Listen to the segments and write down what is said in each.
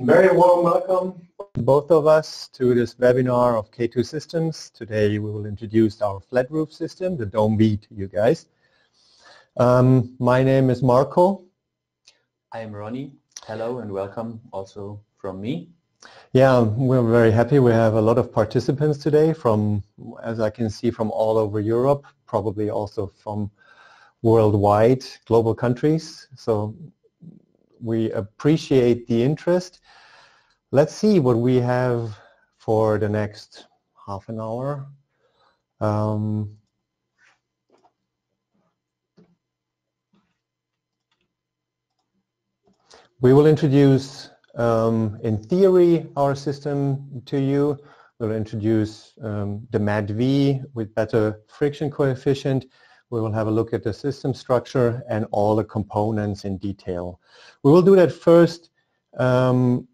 Very warm welcome, both of us, to this webinar of K2 Systems. Today we will introduce our flat roof system, the Dome V, to you guys. Um, my name is Marco. I am Ronnie. Hello and welcome also from me. Yeah, we're very happy. We have a lot of participants today from, as I can see, from all over Europe, probably also from worldwide, global countries. So we appreciate the interest. Let's see what we have for the next half an hour. Um, we will introduce, um, in theory, our system to you. We'll introduce um, the Mat V with better friction coefficient we will have a look at the system structure and all the components in detail. We will do that first um,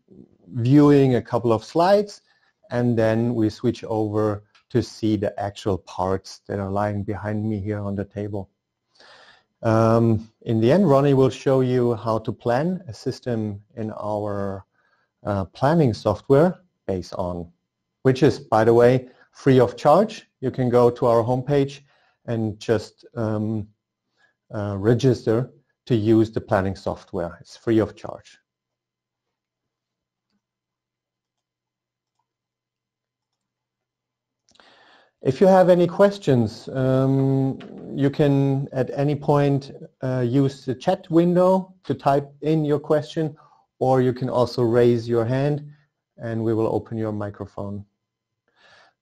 viewing a couple of slides and then we switch over to see the actual parts that are lying behind me here on the table. Um, in the end, Ronnie will show you how to plan a system in our uh, planning software Base On, which is, by the way, free of charge. You can go to our homepage and just um, uh, register to use the planning software. It's free of charge. If you have any questions, um, you can at any point uh, use the chat window to type in your question or you can also raise your hand and we will open your microphone.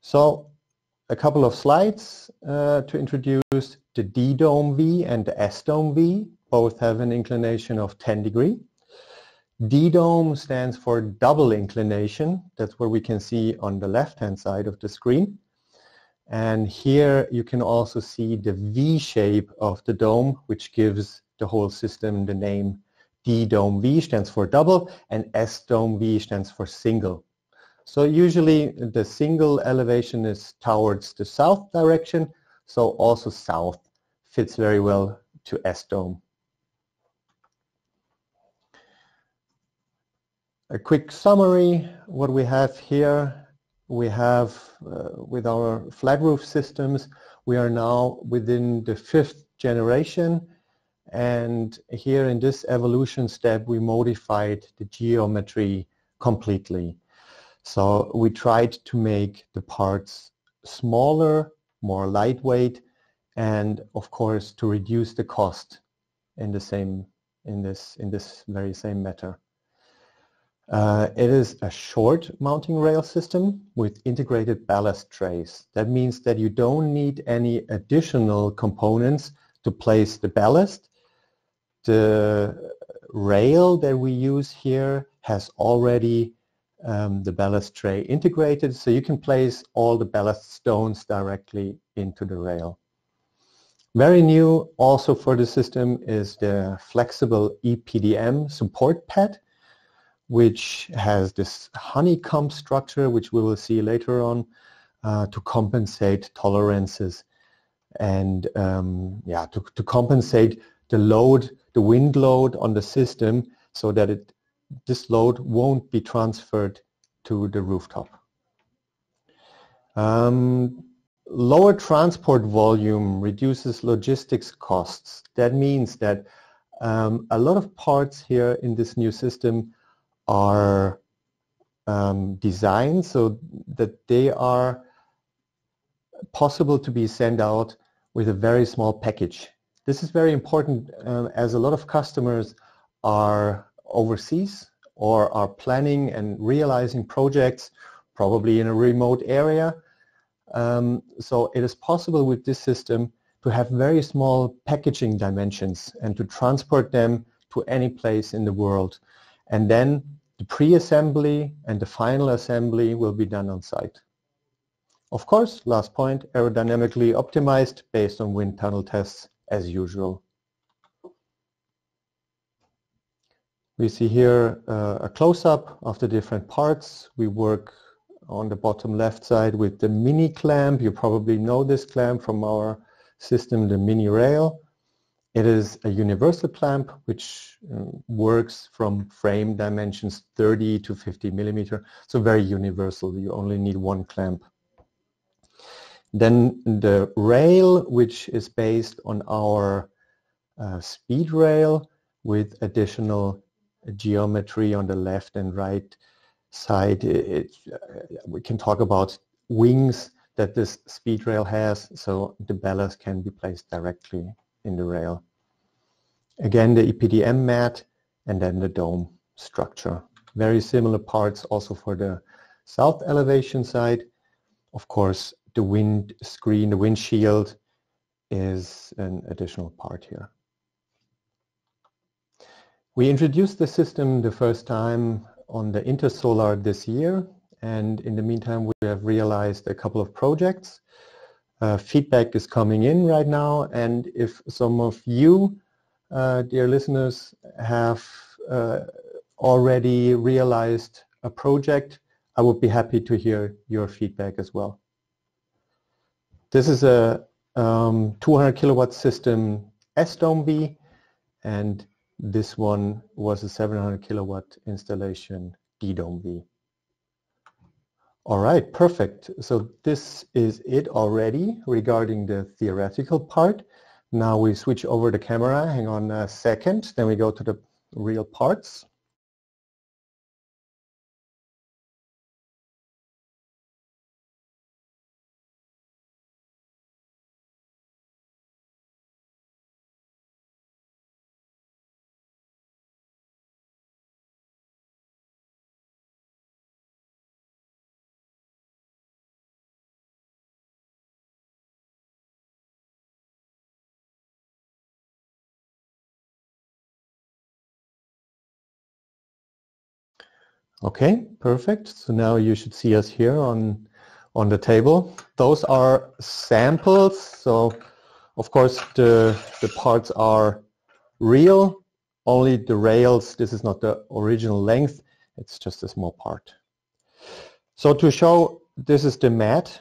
So a couple of slides uh, to introduce the D-Dome V and the S-Dome V. Both have an inclination of 10 degree. D-Dome stands for double inclination. That's what we can see on the left-hand side of the screen. And here you can also see the V shape of the dome, which gives the whole system the name D-Dome V stands for double and S-Dome V stands for single. So usually the single elevation is towards the south direction, so also south fits very well to S-Dome. A quick summary, what we have here, we have uh, with our flat roof systems, we are now within the fifth generation and here in this evolution step we modified the geometry completely. So we tried to make the parts smaller, more lightweight, and of course to reduce the cost in the same in this in this very same matter. Uh, it is a short mounting rail system with integrated ballast trays. That means that you don't need any additional components to place the ballast. The rail that we use here has already um, the ballast tray integrated so you can place all the ballast stones directly into the rail. Very new also for the system is the flexible EPDM support pad which has this honeycomb structure which we will see later on uh, to compensate tolerances and um, yeah to, to compensate the load the wind load on the system so that it this load won't be transferred to the rooftop. Um, lower transport volume reduces logistics costs. That means that um, a lot of parts here in this new system are um, designed so that they are possible to be sent out with a very small package. This is very important uh, as a lot of customers are overseas or are planning and realizing projects probably in a remote area. Um, so it is possible with this system to have very small packaging dimensions and to transport them to any place in the world. And then the pre-assembly and the final assembly will be done on site. Of course, last point, aerodynamically optimized based on wind tunnel tests as usual. We see here uh, a close-up of the different parts. We work on the bottom left side with the mini clamp. You probably know this clamp from our system, the mini rail. It is a universal clamp which uh, works from frame dimensions 30 to 50 millimeter, so very universal. You only need one clamp. Then the rail, which is based on our uh, speed rail with additional geometry on the left and right side. It, it, we can talk about wings that this speed rail has, so the ballast can be placed directly in the rail. Again, the EPDM mat and then the dome structure. Very similar parts also for the south elevation side. Of course, the wind screen, the windshield is an additional part here. We introduced the system the first time on the Intersolar this year and in the meantime we have realized a couple of projects. Uh, feedback is coming in right now and if some of you, uh, dear listeners, have uh, already realized a project, I would be happy to hear your feedback as well. This is a um, 200 kilowatt system S-Dome V and this one was a 700 kilowatt installation D-Dome V. All right, perfect. So this is it already regarding the theoretical part. Now we switch over the camera. Hang on a second. Then we go to the real parts. Okay, perfect. So now you should see us here on, on the table. Those are samples. So of course the, the parts are real, only the rails, this is not the original length, it's just a small part. So to show, this is the mat.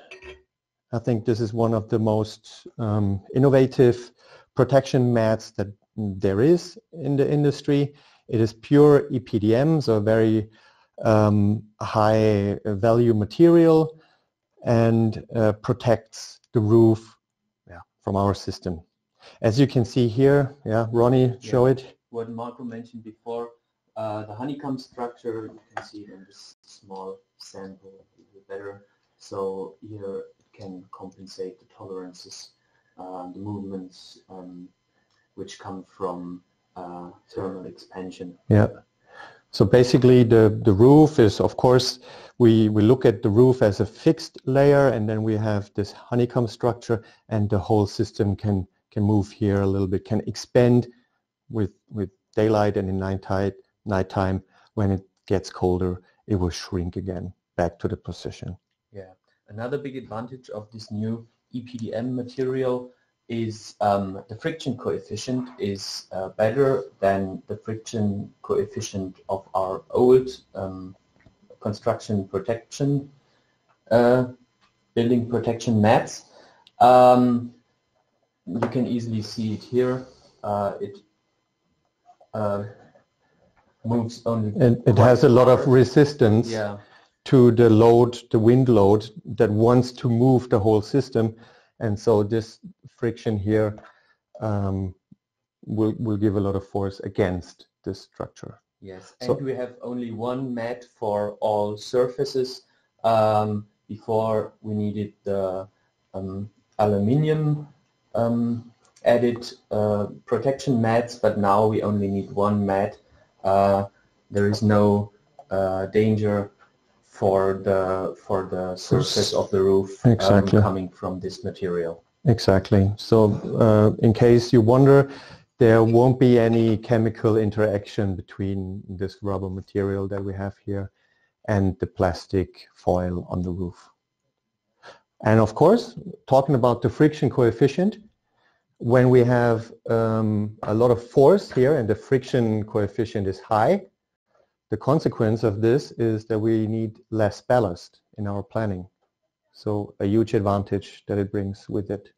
I think this is one of the most um, innovative protection mats that there is in the industry. It is pure EPDM, so very um, high value material and uh, protects the roof yeah, from our system. As you can see here, yeah, Ronnie, show it. What Marco mentioned before, uh, the honeycomb structure, you can see it in this small sample better. So here it can compensate the tolerances, uh, the movements um, which come from uh, thermal expansion. Yeah. So basically the, the roof is, of course, we, we look at the roof as a fixed layer and then we have this honeycomb structure and the whole system can, can move here a little bit, can expand with, with daylight and in nighttime, nighttime when it gets colder, it will shrink again back to the position. Yeah, another big advantage of this new EPDM material is um, the friction coefficient is uh, better than the friction coefficient of our old um, construction protection, uh, building protection mats. Um, you can easily see it here. Uh, it uh, moves only. And it has a lot of resistance yeah. to the load, the wind load that wants to move the whole system. And so this friction here um, will, will give a lot of force against this structure. Yes, and so, we have only one mat for all surfaces. Um, before we needed the um, aluminium um, added uh, protection mats, but now we only need one mat. Uh, there is no uh, danger for the for the surface of the roof um, exactly. um, coming from this material. Exactly. So uh, in case you wonder, there won't be any chemical interaction between this rubber material that we have here and the plastic foil on the roof. And of course, talking about the friction coefficient, when we have um, a lot of force here and the friction coefficient is high, the consequence of this is that we need less ballast in our planning. So a huge advantage that it brings with it.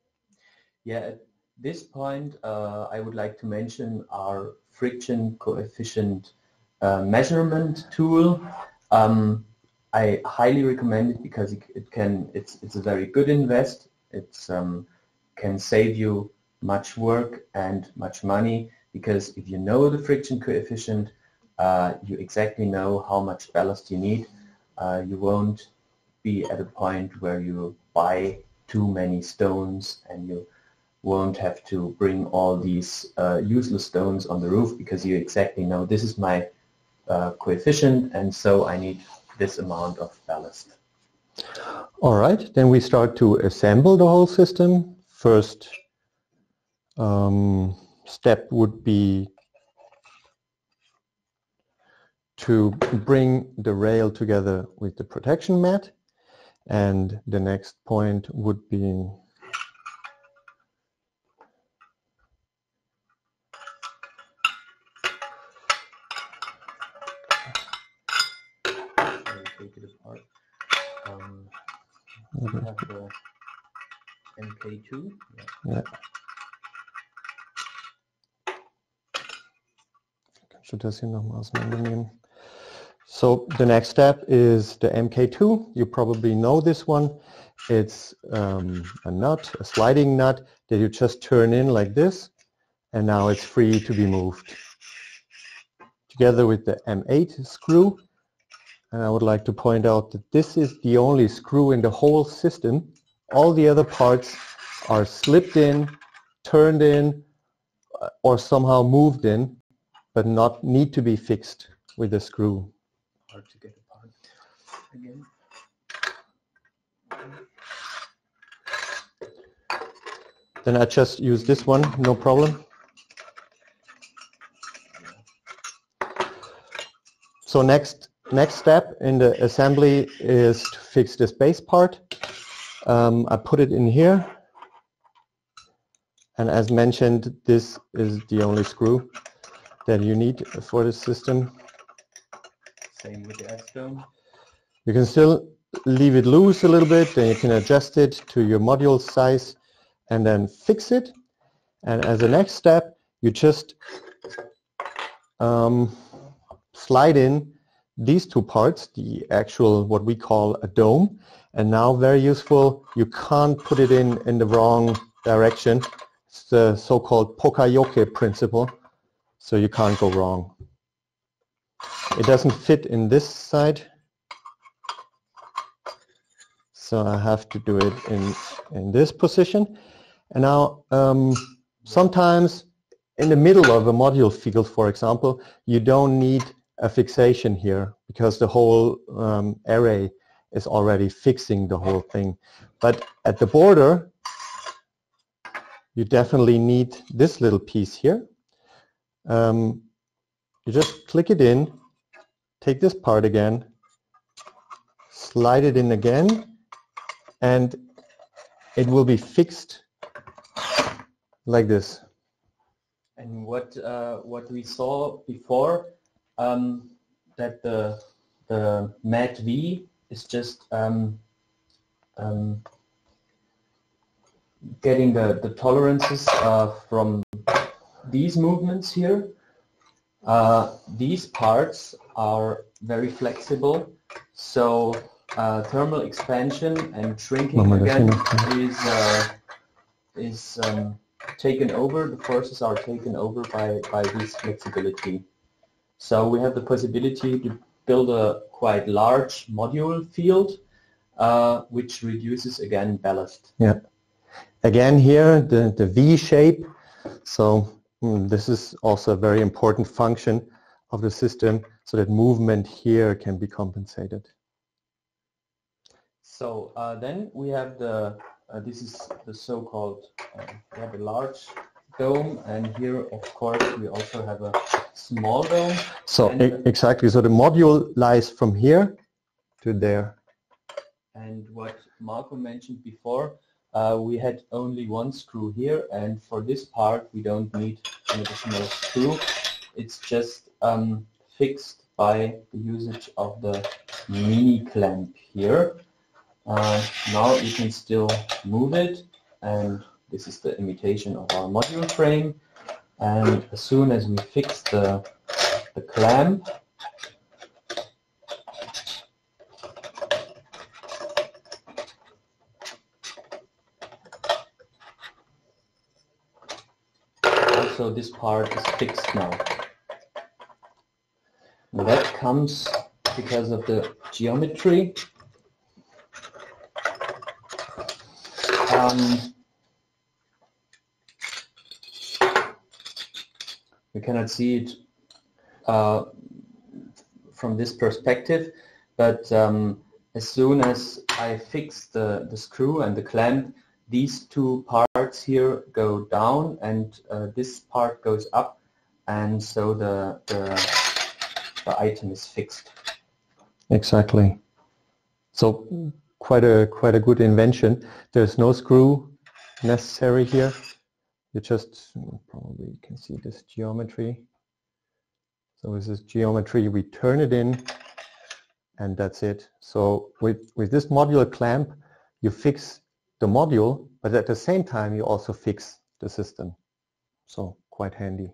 Yeah, at this point, uh, I would like to mention our friction coefficient uh, measurement tool. Um, I highly recommend it because it, it, can. It's it's a very good invest. It um, can save you much work and much money because if you know the friction coefficient, uh, you exactly know how much ballast you need. Uh, you won't be at a point where you buy too many stones and you won't have to bring all these uh, useless stones on the roof because you exactly know this is my uh, coefficient and so I need this amount of ballast. All right, then we start to assemble the whole system. First um, step would be to bring the rail together with the protection mat and the next point would be um, we have the MK2. Yeah. yeah. Kannst du das hier nochmal auseinandernehmen? So the next step is the MK2. You probably know this one. It's um, a nut, a sliding nut that you just turn in like this and now it's free to be moved. Together with the M8 screw and I would like to point out that this is the only screw in the whole system. All the other parts are slipped in, turned in, uh, or somehow moved in, but not need to be fixed with a screw. Hard to get apart again. Then I just use this one, no problem. So next Next step in the assembly is to fix this base part. Um, I put it in here. And as mentioned, this is the only screw that you need for the system. Same with the S-dome. You can still leave it loose a little bit, then you can adjust it to your module size and then fix it. And as a next step, you just um, slide in these two parts, the actual what we call a dome, and now very useful, you can't put it in in the wrong direction. It's the so-called Poka-yoke principle, so you can't go wrong. It doesn't fit in this side, so I have to do it in, in this position. And now, um, sometimes in the middle of a module field, for example, you don't need a fixation here because the whole um, array is already fixing the whole thing. But at the border, you definitely need this little piece here. Um, you just click it in, take this part again, slide it in again, and it will be fixed like this. And what uh, what we saw before um, that the the mat V is just um, um, getting the, the tolerances uh, from these movements here. Uh, these parts are very flexible, so uh, thermal expansion and shrinking again is uh, is um, taken over. The forces are taken over by by this flexibility. So we have the possibility to build a quite large module field, uh, which reduces again ballast. Yeah. Again here, the, the V shape. So mm, this is also a very important function of the system so that movement here can be compensated. So uh, then we have the, uh, this is the so-called, uh, we have a large dome and here of course we also have a small dome. So e exactly, so the module lies from here to there. And what Marco mentioned before, uh, we had only one screw here and for this part we don't need an additional screw. It's just um, fixed by the usage of the mini clamp here. Uh, now you can still move it and This is the imitation of our module frame. And as soon as we fix the, the clamp, also this part is fixed now. Comes because of the geometry. Um, we cannot see it uh, from this perspective, but um, as soon as I fix the, the screw and the clamp, these two parts here go down and uh, this part goes up and so the, the, the item is fixed. Exactly. So quite a quite a good invention. There's no screw necessary here. You just probably can see this geometry. So with this geometry, we turn it in and that's it. So with, with this modular clamp, you fix the module, but at the same time, you also fix the system. So quite handy.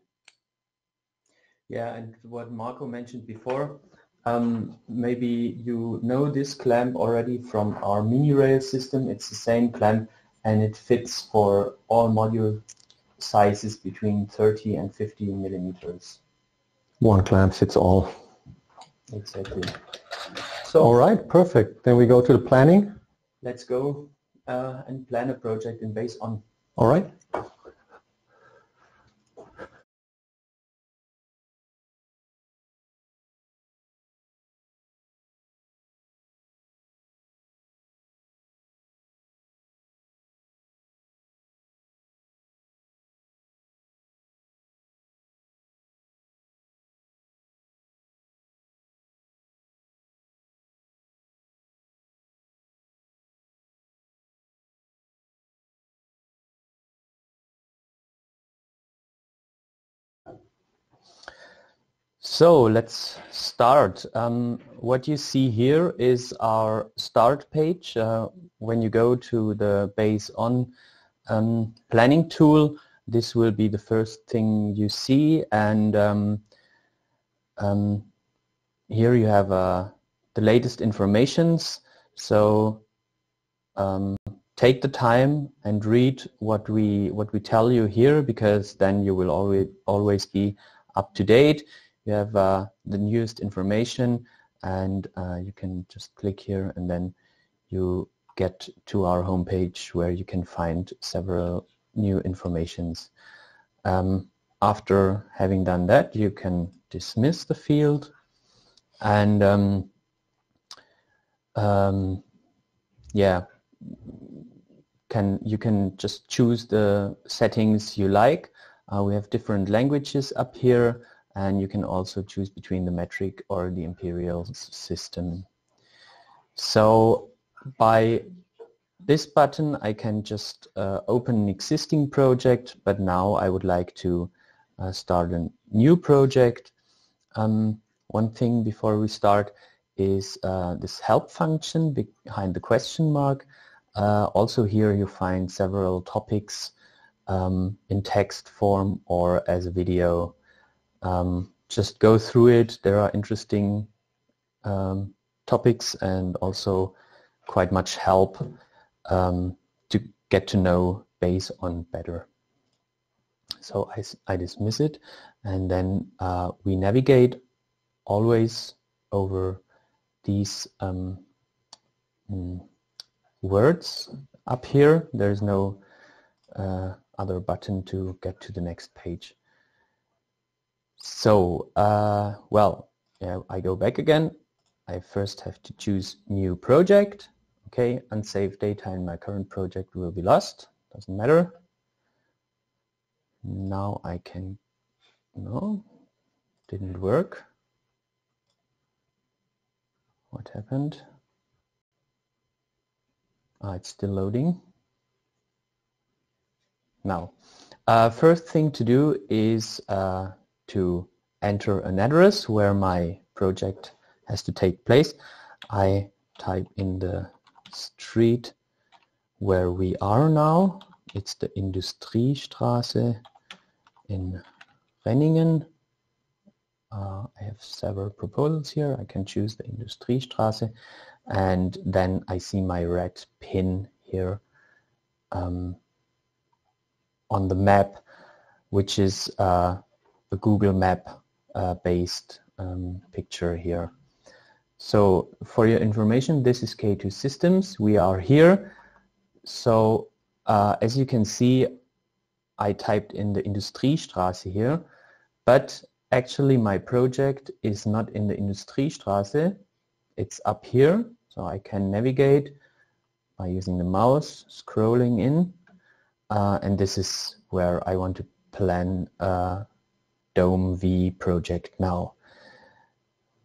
Yeah, and what Marco mentioned before, um, maybe you know this clamp already from our mini rail system. It's the same clamp and it fits for all module sizes between 30 and 50 millimeters. One clamp fits all. Exactly. So, all right, perfect. Then we go to the planning. Let's go uh, and plan a project in Base On. All right. So let's start. Um, what you see here is our start page. Uh, when you go to the Base On um, planning tool, this will be the first thing you see and um, um here you have uh, the latest informations. So um, take the time and read what we what we tell you here because then you will always always be up to date you have uh, the newest information and uh, you can just click here and then you get to our homepage where you can find several new informations. Um, after having done that, you can dismiss the field and um, um, yeah, can you can just choose the settings you like. Uh, we have different languages up here and you can also choose between the metric or the imperial system. So by this button I can just uh, open an existing project but now I would like to uh, start a new project. Um, one thing before we start is uh, this help function behind the question mark. Uh, also here you find several topics um, in text form or as a video um, just go through it. There are interesting um, topics and also quite much help um, to get to know Base On better. So I, I dismiss it and then uh, we navigate always over these um, mm, words up here. There's no uh, other button to get to the next page. So, uh, well, yeah, I go back again. I first have to choose new project. Okay, unsaved data in my current project will be lost. Doesn't matter. Now I can, no, didn't work. What happened? Ah, it's still loading. Now, uh, first thing to do is uh, to enter an address where my project has to take place. I type in the street where we are now It's the Industriestraße in Renningen. Uh, I have several proposals here. I can choose the Industriestraße and then I see my red pin here um, on the map, which is uh, a Google map uh, based um, picture here. So for your information, this is K2 Systems. We are here. So uh, as you can see, I typed in the Industriestraße here, but actually my project is not in the Industriestraße. It's up here, so I can navigate by using the mouse, scrolling in, uh, and this is where I want to plan a Dome V project now.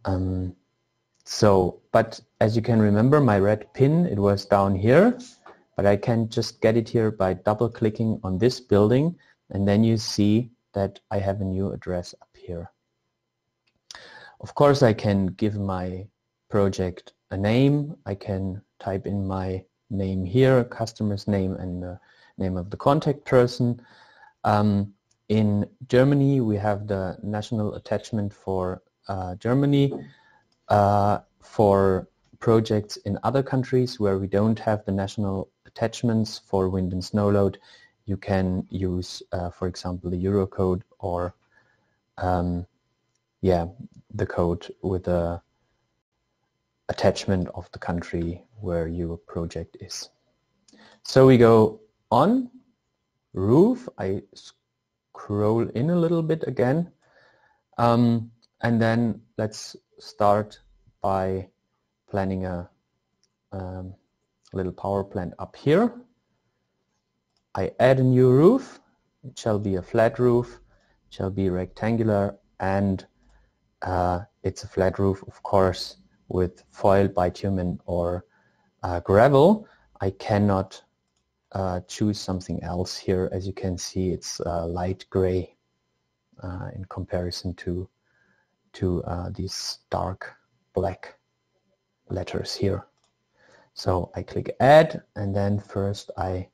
Um, so, but as you can remember, my red pin, it was down here, but I can just get it here by double clicking on this building and then you see that I have a new address up here. Of course I can give my project a name, I can type in my name here, customer's name and the name of the contact person. Um, in Germany we have the national attachment for uh, Germany. Uh, for projects in other countries where we don't have the national attachments for wind and snow load, you can use, uh, for example, the Eurocode or um, yeah, the code with the attachment of the country where your project is. So we go on roof. I scroll in a little bit again. Um, and then let's start by planning a um, little power plant up here. I add a new roof. It shall be a flat roof, it shall be rectangular, and uh, it's a flat roof, of course, with foil, bitumen, or uh, gravel. I cannot uh, choose something else here. As you can see, it's uh, light gray uh, in comparison to to uh, these dark black letters here. So I click add and then first I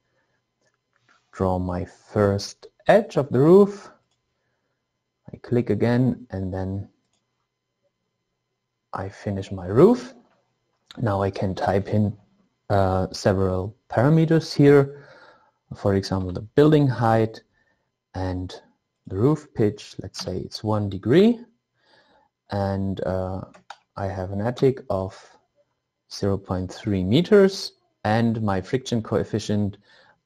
draw my first edge of the roof. I click again and then I finish my roof. Now I can type in uh, several parameters here. For example, the building height and the roof pitch. Let's say it's one degree and uh, I have an attic of 0.3 meters and my friction coefficient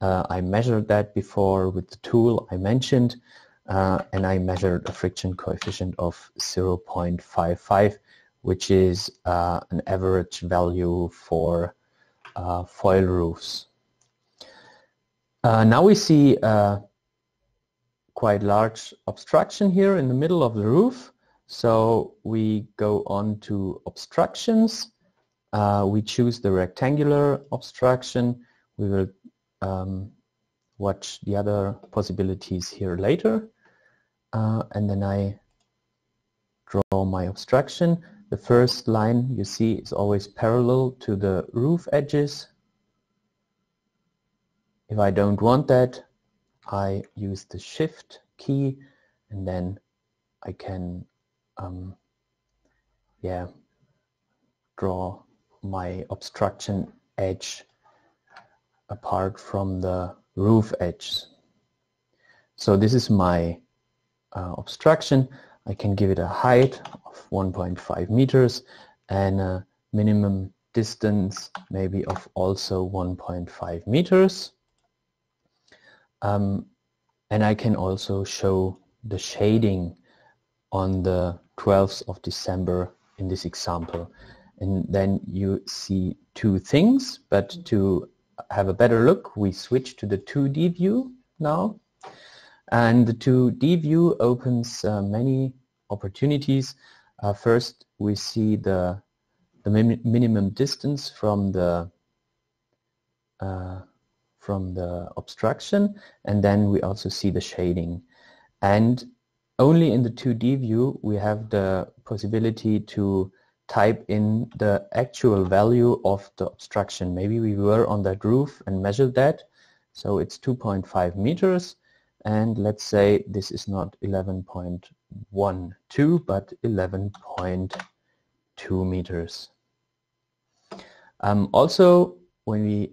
uh, I measured that before with the tool I mentioned uh, and I measured a friction coefficient of 0.55 which is uh, an average value for uh, foil roofs. Uh, now we see quite large obstruction here in the middle of the roof so we go on to obstructions. Uh, we choose the rectangular obstruction. We will um, watch the other possibilities here later. Uh, and then I draw my obstruction. The first line you see is always parallel to the roof edges. If I don't want that, I use the shift key and then I can um, yeah, draw my obstruction edge apart from the roof edge. So this is my uh, obstruction. I can give it a height of 1.5 meters and a minimum distance maybe of also 1.5 meters. Um, and I can also show the shading on the 12th of December in this example. And then you see two things, but to have a better look, we switch to the 2D view now. And the 2D view opens uh, many opportunities. Uh, first, we see the, the min minimum distance from the uh, from the obstruction, and then we also see the shading. And only in the 2D view we have the possibility to type in the actual value of the obstruction. Maybe we were on that roof and measured that So it's 2.5 meters and let's say this is not 11.12 but 11.2 meters. Um, also when we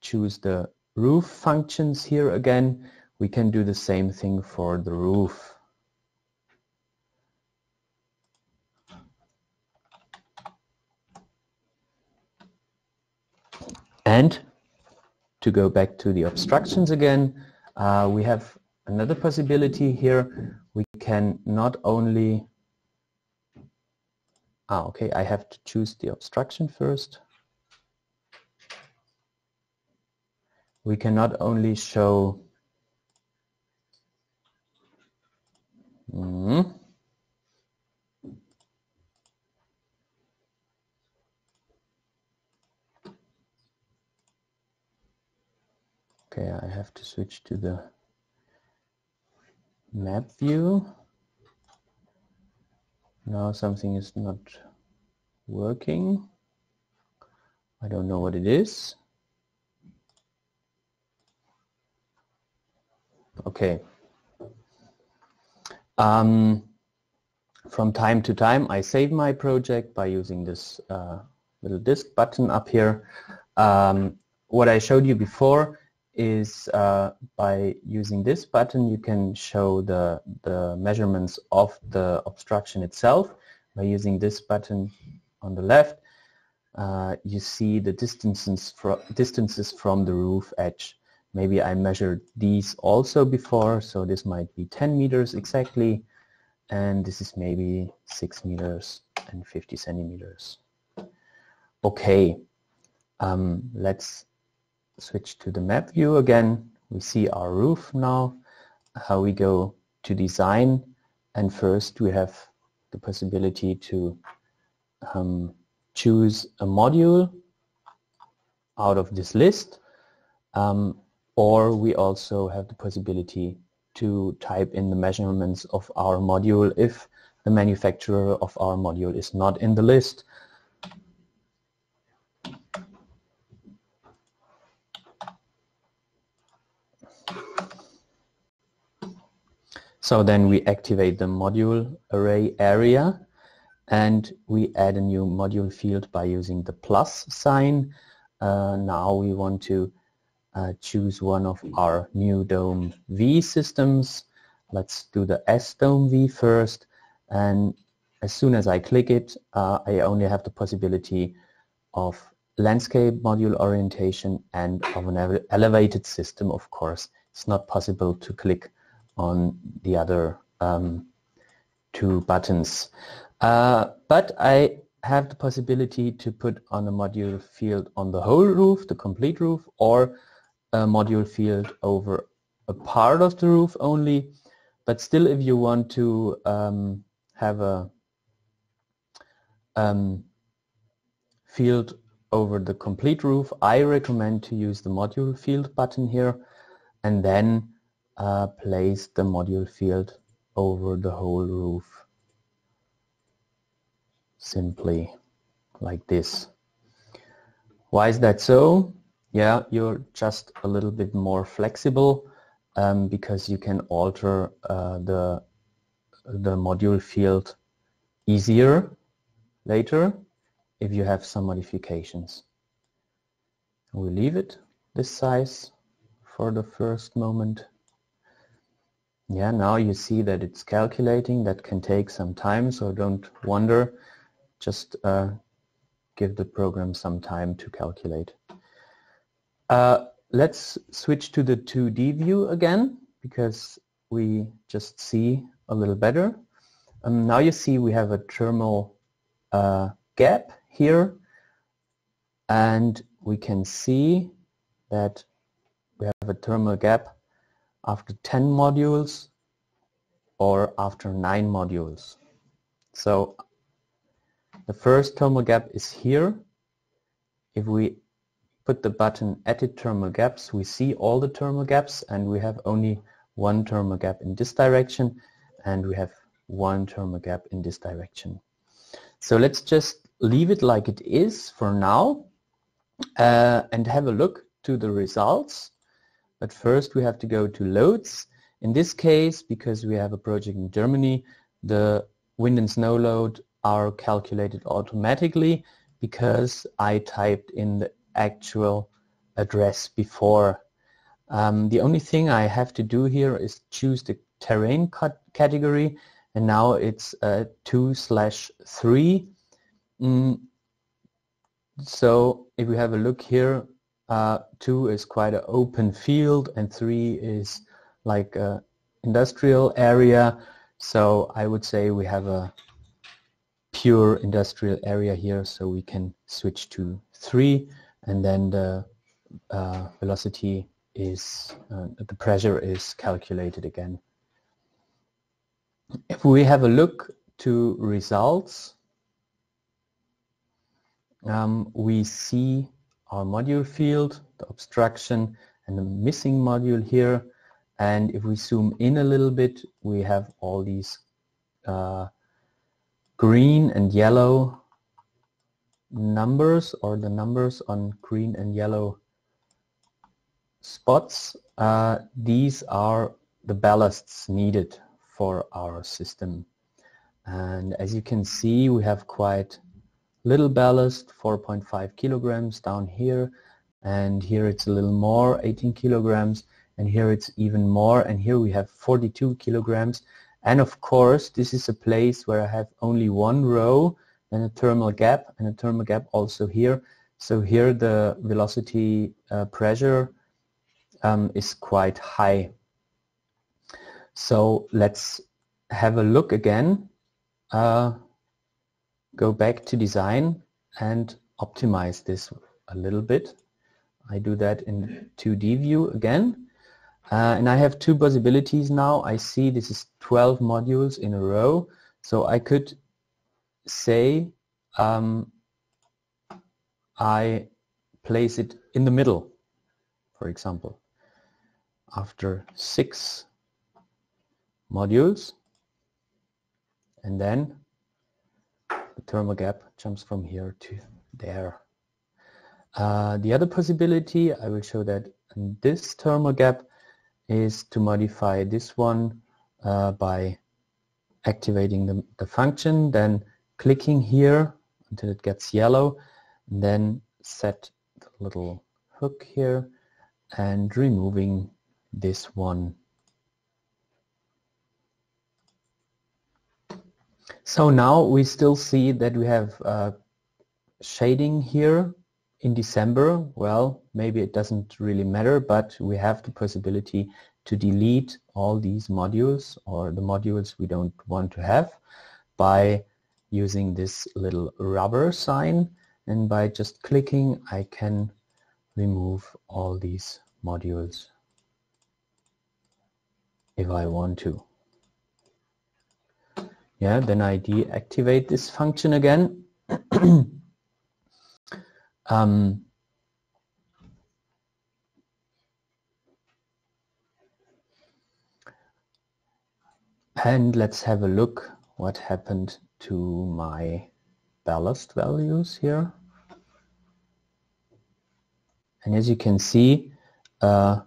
choose the roof functions here again we can do the same thing for the roof. And to go back to the obstructions again, uh, we have another possibility here. We can not only, ah, okay, I have to choose the obstruction first. We can not only show mm, Okay, I have to switch to the map view. Now something is not working. I don't know what it is. Okay. Um, from time to time I save my project by using this uh, little disk button up here. Um, what I showed you before is uh, by using this button you can show the, the measurements of the obstruction itself. By using this button on the left uh, you see the distances, fro distances from the roof edge. Maybe I measured these also before so this might be 10 meters exactly and this is maybe 6 meters and 50 centimeters. Okay, um, let's switch to the map view again. We see our roof now, how we go to design and first we have the possibility to um, choose a module out of this list um, or we also have the possibility to type in the measurements of our module if the manufacturer of our module is not in the list. So then we activate the module array area and we add a new module field by using the plus sign. Uh, now we want to uh, choose one of our new Dome V systems. Let's do the S Dome V first and as soon as I click it uh, I only have the possibility of landscape module orientation and of an elevated system of course. It's not possible to click on the other um, two buttons. Uh, but I have the possibility to put on a module field on the whole roof, the complete roof, or a module field over a part of the roof only. But still, if you want to um, have a um, field over the complete roof, I recommend to use the module field button here and then uh, place the module field over the whole roof simply like this. Why is that so? Yeah, you're just a little bit more flexible um, because you can alter uh, the, the module field easier later if you have some modifications. We leave it this size for the first moment. Yeah, now you see that it's calculating. That can take some time, so don't wonder. Just uh, give the program some time to calculate. Uh, let's switch to the 2D view again, because we just see a little better. Um, now you see we have a thermal uh, gap here, and we can see that we have a thermal gap after 10 modules or after 9 modules. So the first thermal gap is here. If we put the button edit thermal gaps, we see all the thermal gaps and we have only one thermal gap in this direction and we have one thermal gap in this direction. So let's just leave it like it is for now uh, and have a look to the results. But first we have to go to loads. In this case, because we have a project in Germany, the wind and snow load are calculated automatically because I typed in the actual address before. Um, the only thing I have to do here is choose the terrain category and now it's uh, 2 slash 3. Mm. So if we have a look here, uh, 2 is quite an open field and 3 is like a industrial area. So I would say we have a pure industrial area here so we can switch to 3 and then the uh, velocity is, uh, the pressure is calculated again. If we have a look to results, um, we see our module field, the obstruction and the missing module here. And if we zoom in a little bit, we have all these uh, green and yellow numbers or the numbers on green and yellow spots. Uh, these are the ballasts needed for our system. And as you can see, we have quite little ballast, 4.5 kilograms down here. And here it's a little more, 18 kilograms. And here it's even more. And here we have 42 kilograms. And of course, this is a place where I have only one row and a thermal gap and a thermal gap also here. So here the velocity uh, pressure um, is quite high. So let's have a look again, uh, go back to design and optimize this a little bit. I do that in 2D view again. Uh, and I have two possibilities now. I see this is 12 modules in a row. So I could say um, I place it in the middle, for example. After six modules and then the thermal gap jumps from here to there. Uh, the other possibility, I will show that this thermal gap is to modify this one uh, by activating the, the function, then clicking here until it gets yellow, then set the little hook here and removing this one So now we still see that we have uh, shading here in December. Well, maybe it doesn't really matter, but we have the possibility to delete all these modules or the modules we don't want to have by using this little rubber sign and by just clicking I can remove all these modules if I want to yeah, then I deactivate this function again. um, and let's have a look what happened to my ballast values here. And as you can see, uh,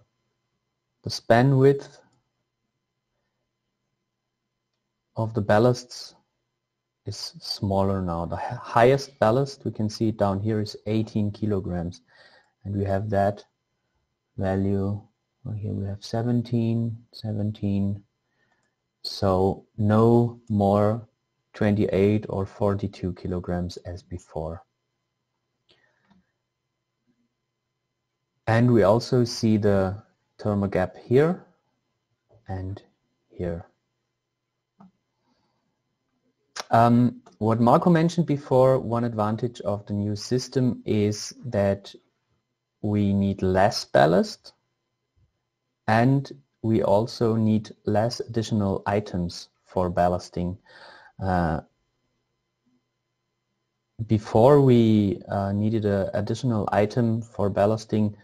the span width of the ballasts is smaller now. The highest ballast we can see down here is 18 kilograms. And we have that value well, here we have 17 17 so no more 28 or 42 kilograms as before. And we also see the thermal gap here and here um, what Marco mentioned before, one advantage of the new system is that we need less ballast and we also need less additional items for ballasting. Uh, before we uh, needed an additional item for ballasting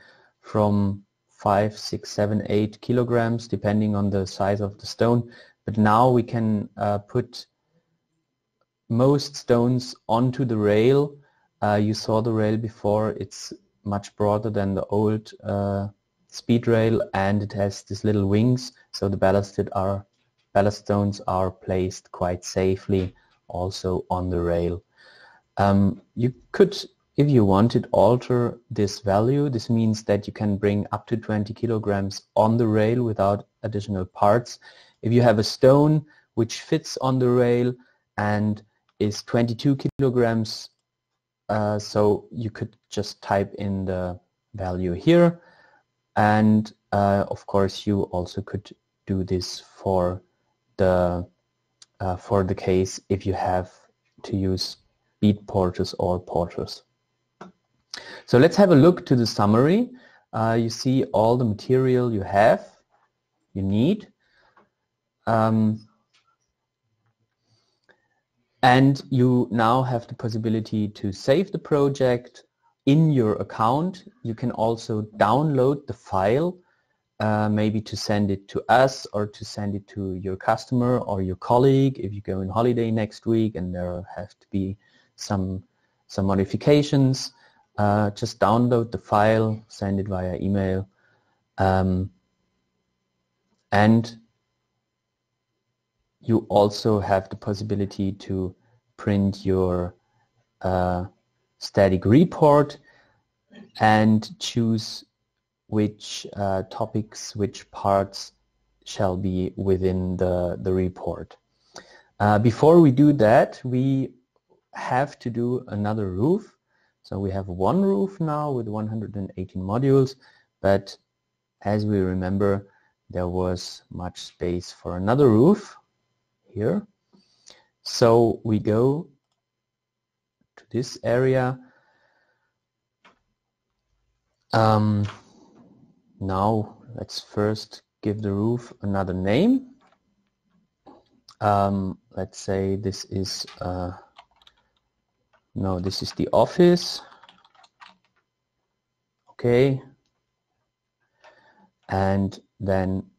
from 5, 6, 7, 8 kilograms depending on the size of the stone but now we can uh, put most stones onto the rail. Uh, you saw the rail before, it's much broader than the old uh, speed rail and it has these little wings so the ballasted are ballast stones are placed quite safely also on the rail. Um, you could if you wanted alter this value this means that you can bring up to 20 kilograms on the rail without additional parts. If you have a stone which fits on the rail and is 22 kilograms uh, so you could just type in the value here and uh, of course you also could do this for the uh, for the case if you have to use speed porters or porters. So let's have a look to the summary. Uh, you see all the material you have, you need. Um, and you now have the possibility to save the project in your account. You can also download the file, uh, maybe to send it to us or to send it to your customer or your colleague if you go on holiday next week and there have to be some, some modifications. Uh, just download the file, send it via email. Um, and you also have the possibility to print your uh, static report and choose which uh, topics, which parts shall be within the, the report. Uh, before we do that, we have to do another roof. So we have one roof now with 118 modules, but as we remember, there was much space for another roof here. So we go to this area. Um, now let's first give the roof another name. Um, let's say this is, uh, no, this is the office. Okay. And then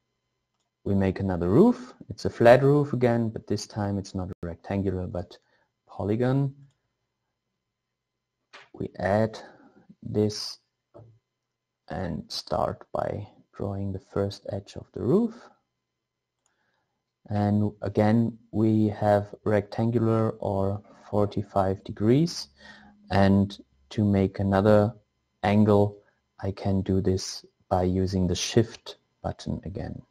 we make another roof. It's a flat roof again, but this time it's not rectangular, but polygon. We add this and start by drawing the first edge of the roof. And again, we have rectangular or 45 degrees. And to make another angle, I can do this by using the shift button again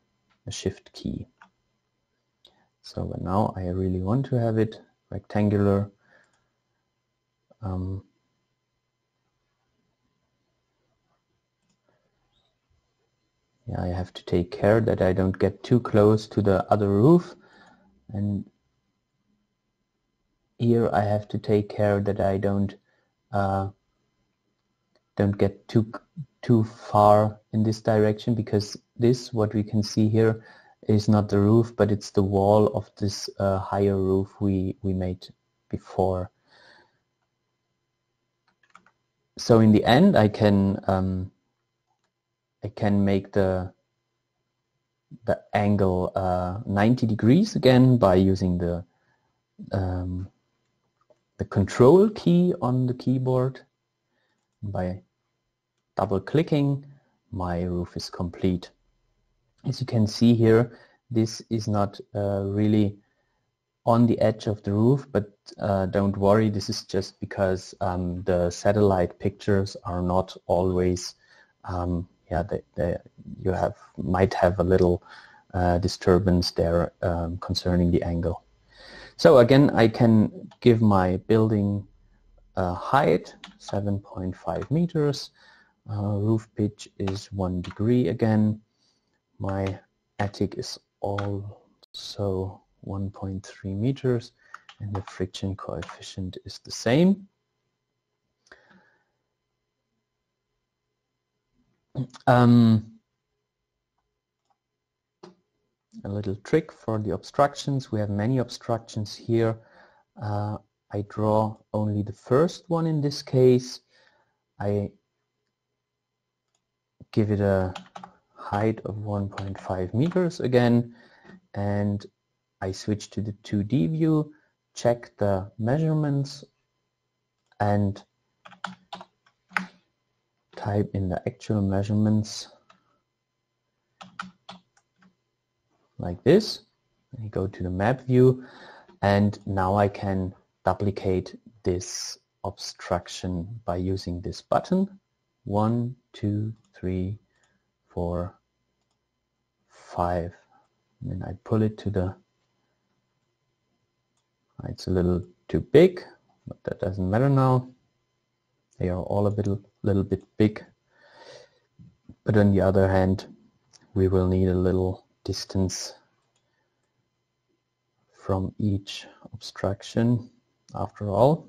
a shift key. So now I really want to have it rectangular. Um, yeah, I have to take care that I don't get too close to the other roof and here I have to take care that I don't uh, don't get too too far in this direction because this, what we can see here, is not the roof, but it's the wall of this uh, higher roof we, we made before. So in the end, I can um, I can make the the angle uh, 90 degrees again by using the um, the control key on the keyboard by double clicking my roof is complete. As you can see here, this is not uh, really on the edge of the roof, but uh, don't worry, this is just because um, the satellite pictures are not always, um, yeah, they, they, you have might have a little uh, disturbance there um, concerning the angle. So again, I can give my building uh, height 7.5 meters uh, roof pitch is one degree again. My attic is also 1.3 meters and the friction coefficient is the same. Um, a little trick for the obstructions. We have many obstructions here. Uh, I draw only the first one in this case. I give it a height of 1.5 meters again and I switch to the 2D view, check the measurements and type in the actual measurements like this. I go to the map view and now I can duplicate this obstruction by using this button. One, two, three, four, five. And then I pull it to the, it's a little too big, but that doesn't matter now. They are all a little, little bit big. But on the other hand, we will need a little distance from each obstruction after all.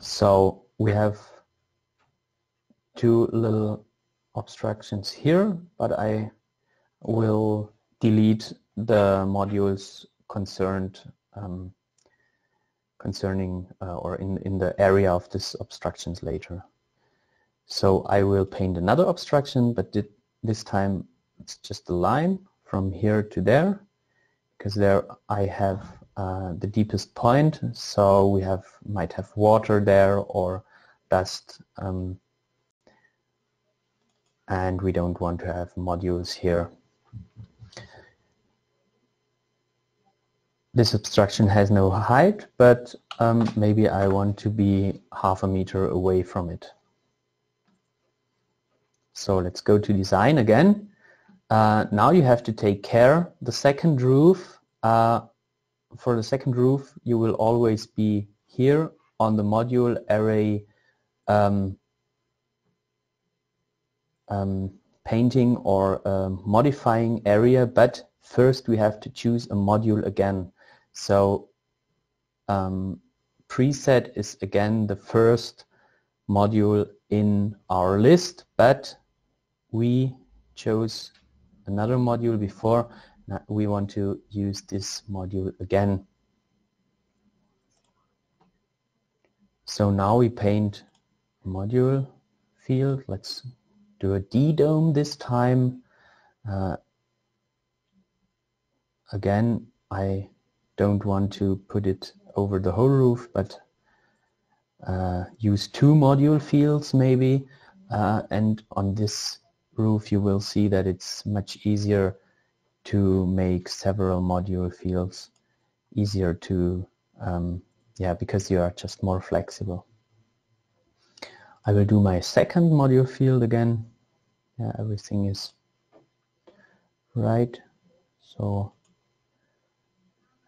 So we have two little obstructions here, but I will delete the modules concerned um, concerning uh, or in, in the area of this obstructions later. So I will paint another obstruction, but this time it's just a line from here to there because there I have uh, the deepest point so we have might have water there or dust um, and we don't want to have modules here. This obstruction has no height but um, maybe I want to be half a meter away from it. So let's go to design again uh, now you have to take care. The second roof, uh, for the second roof, you will always be here on the module array um, um, painting or um, modifying area, but first we have to choose a module again. So um, preset is again the first module in our list, but we chose another module before. We want to use this module again. So now we paint module field. Let's do a D-dome this time. Uh, again, I don't want to put it over the whole roof, but uh, use two module fields maybe. Uh, and on this roof you will see that it's much easier to make several module fields easier to um, yeah because you are just more flexible. I will do my second module field again. Yeah everything is right. So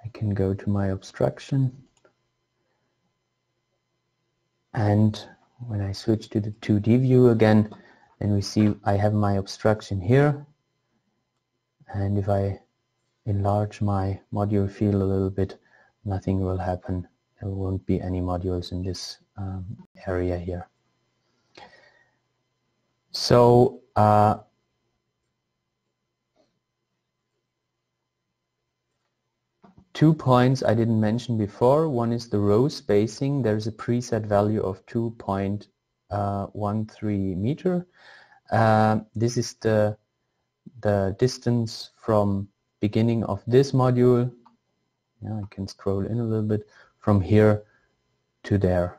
I can go to my obstruction. And when I switch to the 2D view again and we see I have my obstruction here. And if I enlarge my module field a little bit nothing will happen. There won't be any modules in this um, area here. So uh, two points I didn't mention before. One is the row spacing. There's a preset value of 2.0 uh, 1.3 meter. Uh, this is the, the distance from beginning of this module. Yeah, I can scroll in a little bit from here to there.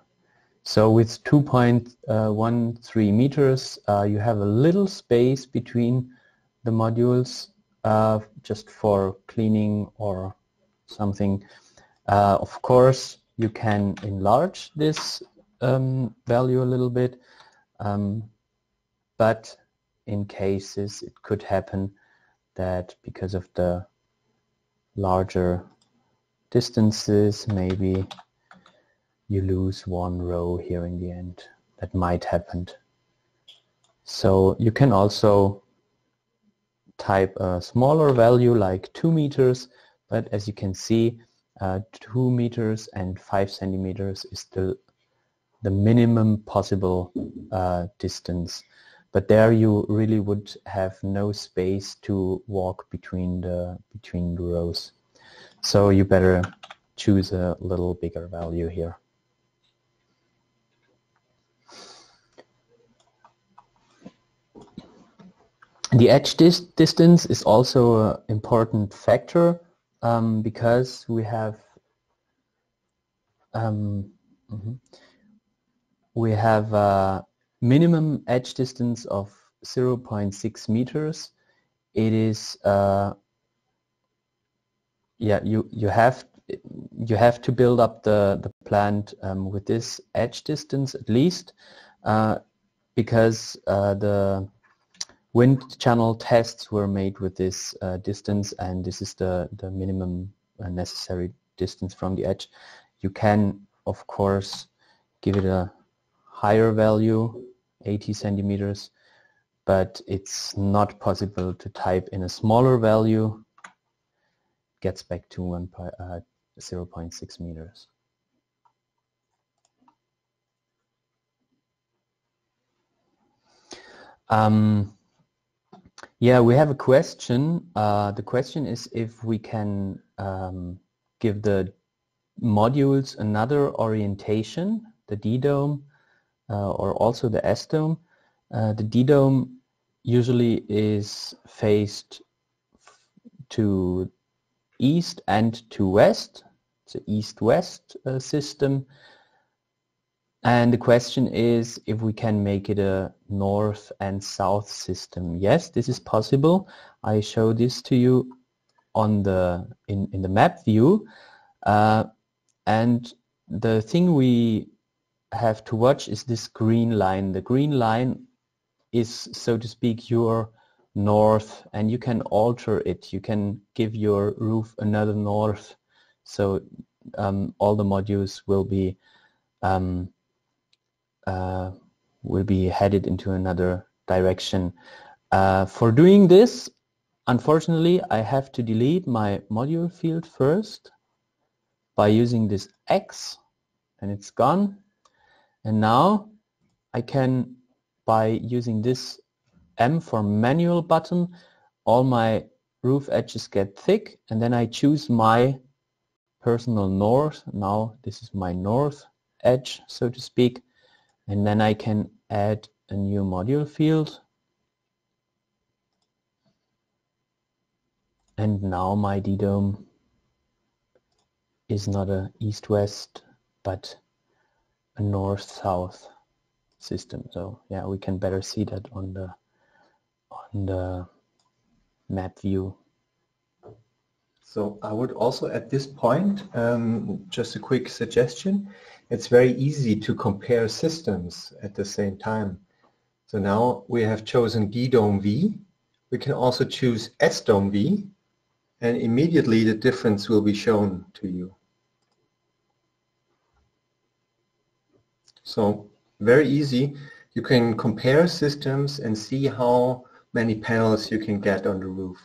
So with 2.13 uh, meters, you have a little space between the modules uh, just for cleaning or something. Uh, of course, you can enlarge this um, value a little bit. Um, but in cases it could happen that because of the larger distances maybe you lose one row here in the end that might happen so you can also type a smaller value like 2 meters but as you can see uh, 2 meters and 5 centimeters is the the minimum possible uh, distance. But there you really would have no space to walk between the between the rows. So you better choose a little bigger value here. The edge dis distance is also an important factor um, because we have um, mm -hmm, we have a minimum edge distance of 0.6 meters, it is uh, yeah you you have you have to build up the the plant um, with this edge distance at least uh, because uh, the wind channel tests were made with this uh, distance and this is the the minimum uh, necessary distance from the edge. You can of course give it a higher value 80 centimeters but it's not possible to type in a smaller value gets back to 1, uh, 0.6 meters. Um, yeah, we have a question. Uh, the question is if we can um, give the modules another orientation, the D-dome or also the S-dome. Uh, the D-dome usually is faced to east and to west. It's an east-west uh, system. And the question is if we can make it a north and south system. Yes, this is possible. I show this to you on the in, in the map view. Uh, and the thing we have to watch is this green line. The green line is, so to speak, your north and you can alter it. You can give your roof another north so um, all the modules will be um, uh, will be headed into another direction. Uh, for doing this, unfortunately, I have to delete my module field first by using this X and it's gone. And now I can, by using this M for manual button, all my roof edges get thick and then I choose my personal north. Now this is my north edge, so to speak. And then I can add a new module field. And now my D-dome is not a east-west, but north-south system. So yeah, we can better see that on the on the map view. So I would also at this point, um, just a quick suggestion. It's very easy to compare systems at the same time. So now we have chosen D-Dome V. We can also choose S-Dome V and immediately the difference will be shown to you. So very easy. You can compare systems and see how many panels you can get on the roof.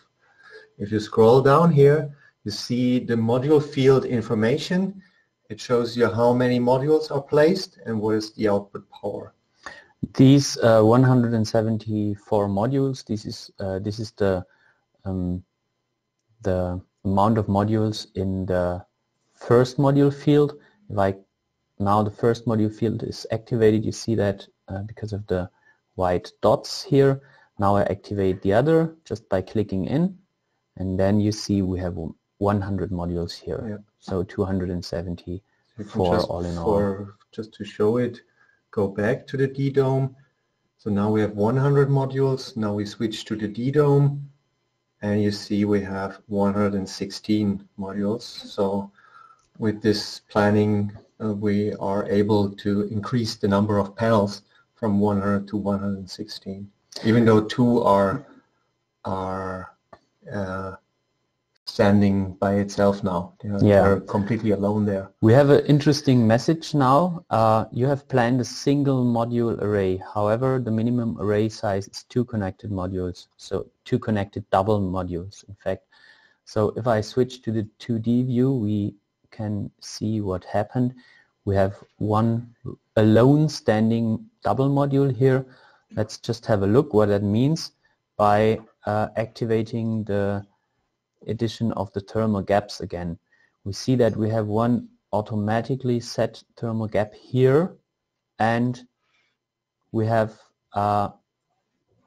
If you scroll down here, you see the module field information. It shows you how many modules are placed and what is the output power. These uh, 174 modules, this is uh, this is the um, the amount of modules in the first module field. If I now the first module field is activated. You see that uh, because of the white dots here. Now I activate the other just by clicking in and then you see we have 100 modules here. Yeah. So 274 all in for, all. Just to show it, go back to the D-Dome. So now we have 100 modules. Now we switch to the D-Dome and you see we have 116 modules. So with this planning uh, we are able to increase the number of panels from 100 to 116, even though two are are uh, standing by itself now. Yeah. they're completely alone there. We have an interesting message now. Uh, you have planned a single module array. However, the minimum array size is two connected modules. So two connected double modules, in fact. So if I switch to the 2D view, we can see what happened. We have one alone standing double module here. Let's just have a look what that means by uh, activating the addition of the thermal gaps again. We see that we have one automatically set thermal gap here and we have uh,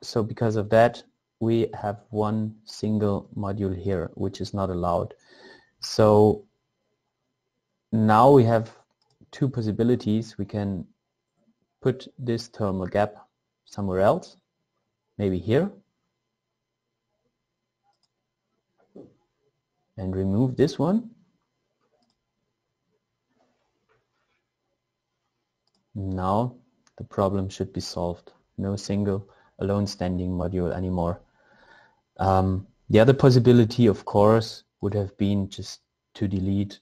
so because of that we have one single module here which is not allowed so now we have two possibilities. We can put this thermal gap somewhere else. maybe here and remove this one now the problem should be solved no single alone standing module anymore um, the other possibility of course would have been just to delete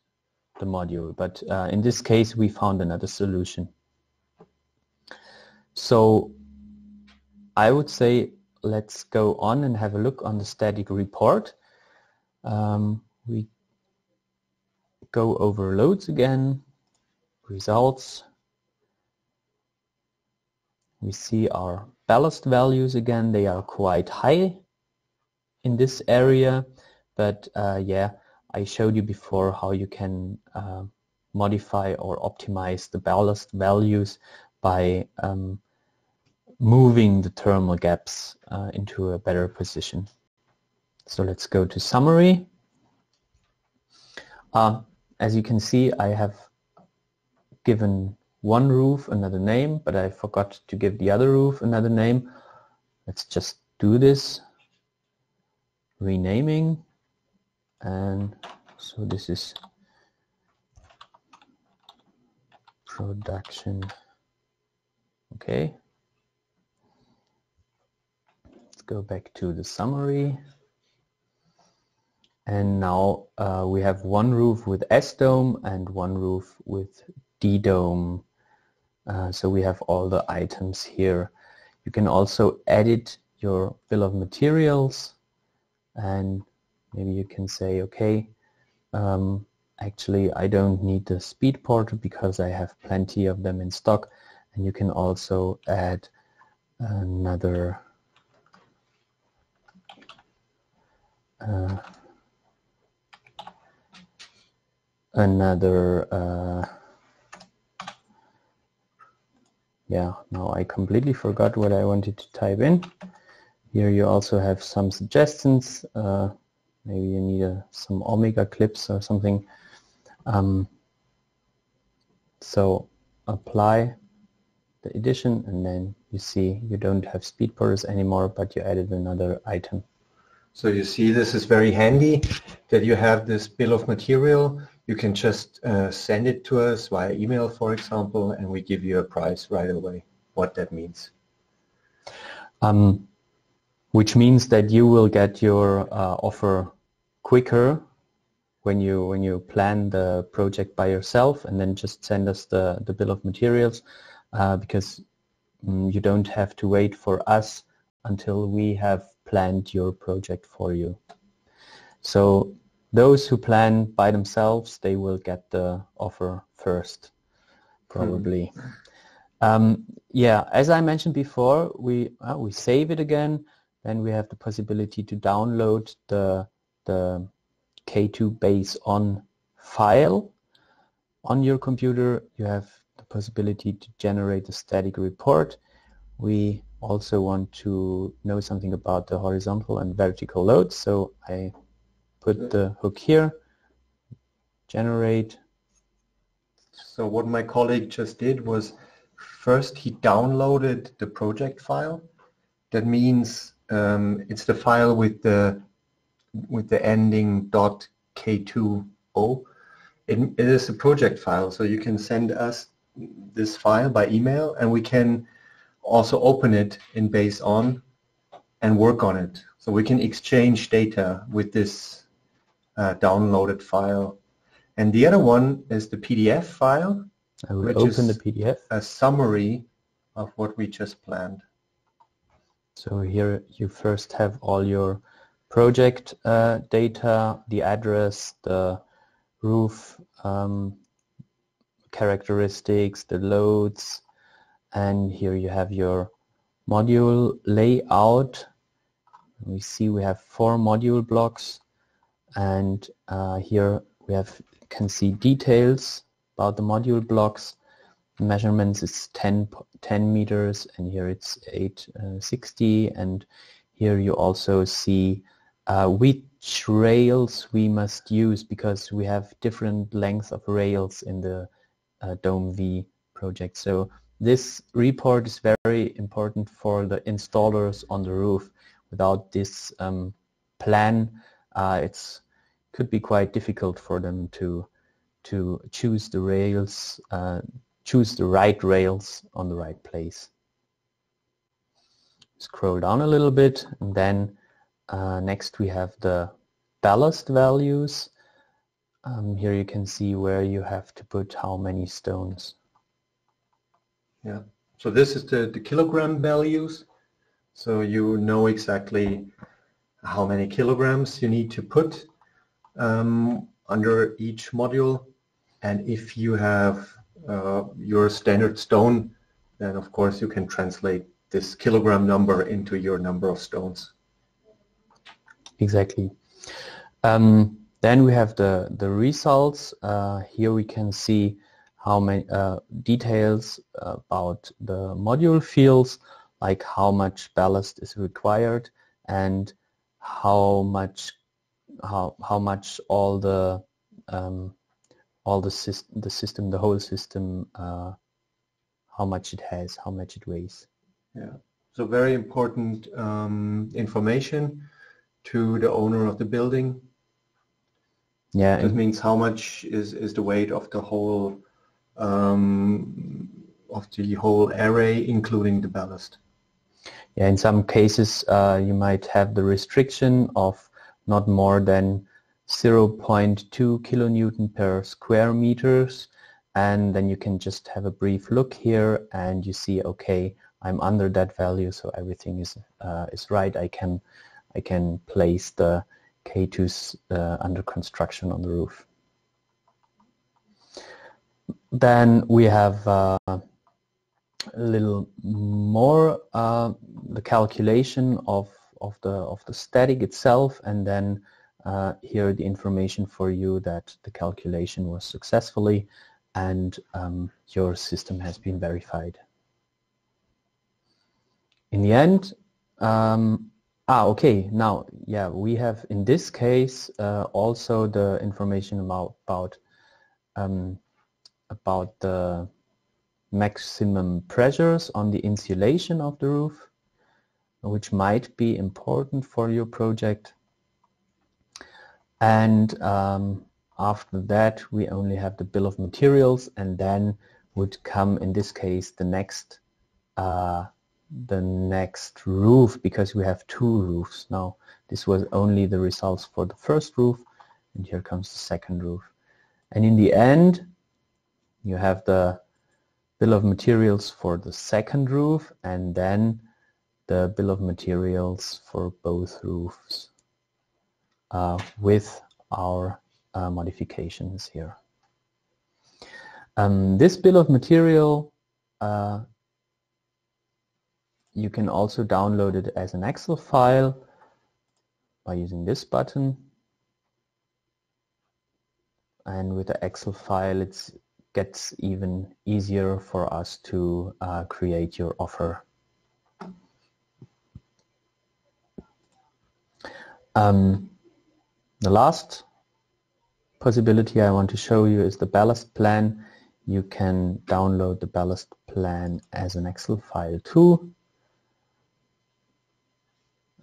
the module but uh, in this case we found another solution so I would say let's go on and have a look on the static report. Um, we go over loads again, results. We see our ballast values again. They are quite high in this area, but uh, yeah, I showed you before how you can uh, modify or optimize the ballast values by um, moving the thermal gaps uh, into a better position. So let's go to summary. Uh, as you can see, I have given one roof another name, but I forgot to give the other roof another name. Let's just do this. Renaming. And so this is production. Okay, let's go back to the summary. And now uh, we have one roof with S-dome and one roof with D-dome. Uh, so we have all the items here. You can also edit your bill of materials and maybe you can say, okay, um, actually I don't need the speed porter because I have plenty of them in stock. And you can also add another uh, another uh, yeah now I completely forgot what I wanted to type in here you also have some suggestions uh, maybe you need a, some omega clips or something um, so apply the edition and then you see you don't have speed porters anymore but you added another item so you see this is very handy that you have this bill of material. You can just uh, send it to us via email, for example, and we give you a price right away, what that means. Um, which means that you will get your uh, offer quicker when you when you plan the project by yourself and then just send us the, the bill of materials uh, because um, you don't have to wait for us until we have planned your project for you. So those who plan by themselves, they will get the offer first, probably. Mm. Um, yeah, as I mentioned before, we uh, we save it again. Then we have the possibility to download the the K2 Base On file on your computer. You have the possibility to generate a static report. We also want to know something about the horizontal and vertical loads. So I put the hook here, generate. So what my colleague just did was first he downloaded the project file. That means um, it's the file with the with the ending .k2o. It, it is a project file, so you can send us this file by email and we can also open it in Base On and work on it. So we can exchange data with this uh, downloaded file. And the other one is the PDF file. I will open the PDF. A summary of what we just planned. So here you first have all your project uh, data, the address, the roof um, characteristics, the loads, and here you have your module layout. We see we have four module blocks and uh, here we have can see details about the module blocks. Measurements is 10 10 meters and here it's 860 uh, and here you also see uh, which rails we must use because we have different lengths of rails in the uh, Dome V project so this report is very important for the installers on the roof. Without this um, plan, uh, it's could be quite difficult for them to to choose the rails, uh, choose the right rails on the right place. Scroll down a little bit and then uh, next we have the ballast values. Um, here you can see where you have to put how many stones. Yeah, so this is the, the kilogram values. So you know exactly how many kilograms you need to put um, under each module. And if you have uh, your standard stone, then of course you can translate this kilogram number into your number of stones. Exactly. Um, then we have the, the results. Uh, here we can see how many uh, details about the module fields, like how much ballast is required and how much how how much all the um, all the system the system the whole system uh, how much it has how much it weighs yeah so very important um, information to the owner of the building. Yeah that means how much is is the weight of the whole um, of the whole array including the ballast? Yeah in some cases uh, you might have the restriction of not more than 0.2 kilonewton per square meters and then you can just have a brief look here and you see okay I'm under that value so everything is uh, is right. I can I can place the K2s uh, under construction on the roof then we have uh, a little more uh, the calculation of of the of the static itself and then uh, here the information for you that the calculation was successfully and um, your system has been verified. In the end, um, ah okay now yeah we have in this case uh, also the information about about um, about the maximum pressures on the insulation of the roof which might be important for your project. And um, after that, we only have the bill of materials and then would come, in this case, the next uh, the next roof because we have two roofs now. This was only the results for the first roof and here comes the second roof. And in the end, you have the bill of materials for the second roof and then the bill of materials for both roofs uh, with our uh, modifications here. Um, this bill of material uh, you can also download it as an Excel file by using this button and with the Excel file it gets even easier for us to uh, create your offer Um, the last possibility I want to show you is the ballast plan. You can download the ballast plan as an Excel file too.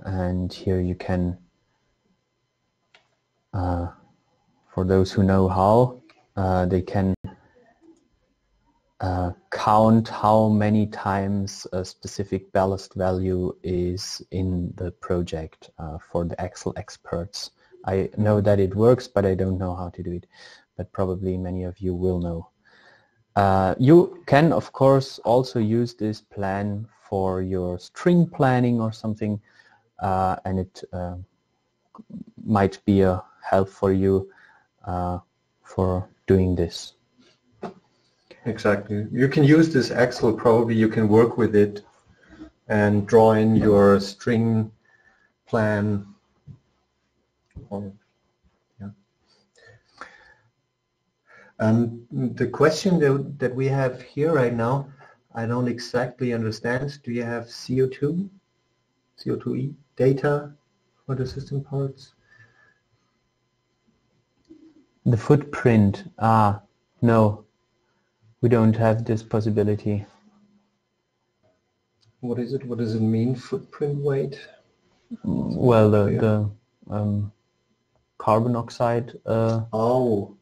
And here you can, uh, for those who know how, uh, they can uh, count how many times a specific ballast value is in the project uh, for the Excel experts. I know that it works, but I don't know how to do it. But probably many of you will know. Uh, you can, of course, also use this plan for your string planning or something, uh, and it uh, might be a help for you uh, for doing this. Exactly. You can use this Excel, probably you can work with it and draw in your string plan. Yeah. Um, the question that, that we have here right now, I don't exactly understand. Do you have CO2, CO2e data for the system parts? The footprint, ah, no, we don't have this possibility. what is it? What does it mean, footprint weight? Well, the, yeah. the um, carbon oxide uh, oh,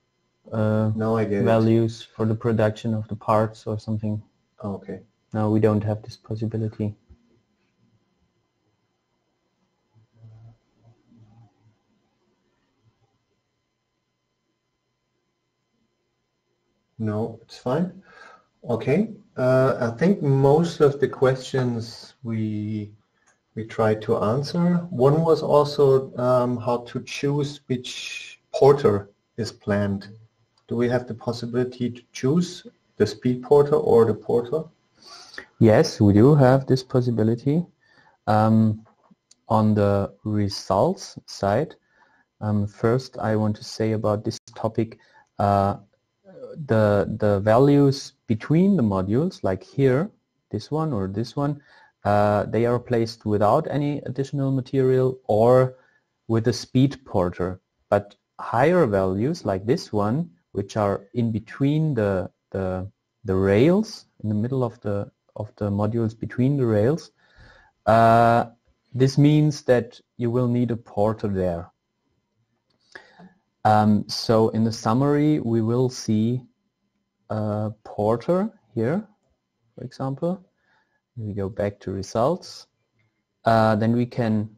uh, now I get values it. for the production of the parts or something. Okay. No, we don't have this possibility. No, it's fine. Okay. Uh, I think most of the questions we we tried to answer. One was also um, how to choose which porter is planned. Do we have the possibility to choose the speed porter or the porter? Yes, we do have this possibility. Um, on the results side, um, first I want to say about this topic, uh, the, the values between the modules, like here, this one or this one, uh, they are placed without any additional material or with a speed porter. But higher values like this one, which are in between the, the, the rails, in the middle of the, of the modules between the rails, uh, this means that you will need a porter there. Um, so in the summary, we will see porter here, for example. We go back to results. Uh, then we can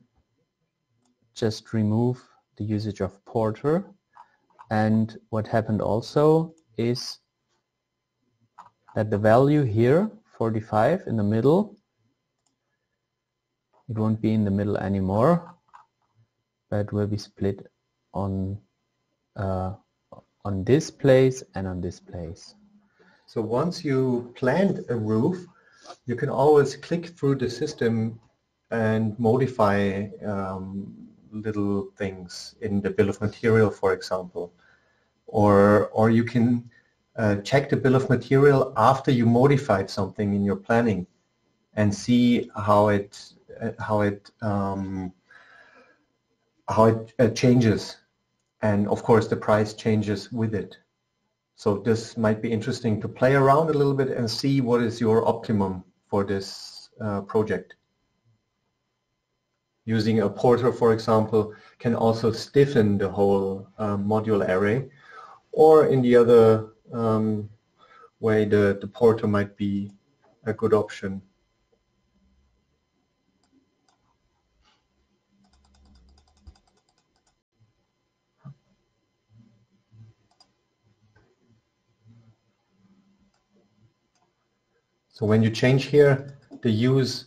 just remove the usage of porter. And what happened also is that the value here, 45 in the middle, it won't be in the middle anymore, but will be split on uh, on this place and on this place. So once you plant a roof, you can always click through the system and modify um, little things in the bill of material, for example. Or, or you can uh, check the bill of material after you modified something in your planning and see how it, uh, how it, um, how it uh, changes and of course the price changes with it. So this might be interesting to play around a little bit and see what is your optimum for this uh, project. Using a porter, for example, can also stiffen the whole uh, module array or in the other um, way the, the porter might be a good option. So when you change here the use,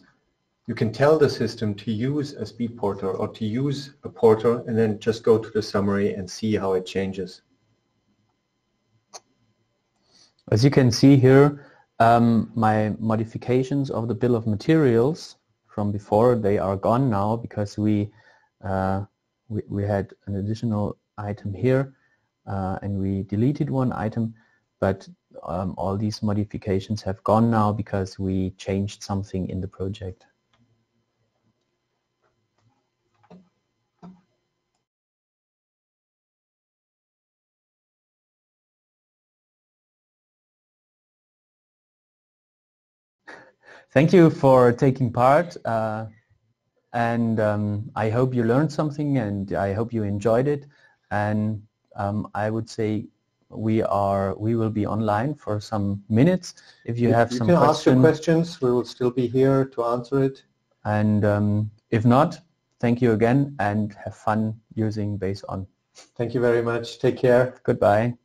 you can tell the system to use a speed porter or to use a porter and then just go to the summary and see how it changes. As you can see here, um, my modifications of the bill of materials from before, they are gone now because we, uh, we, we, had an additional item here uh, and we deleted one item, but um, all these modifications have gone now because we changed something in the project. Thank you for taking part uh, and um, I hope you learned something and I hope you enjoyed it and um, I would say we are we will be online for some minutes. If you, have you some can question. ask your questions. We will still be here to answer it. And um, if not thank you again and have fun using Base On. Thank you very much. Take care. Goodbye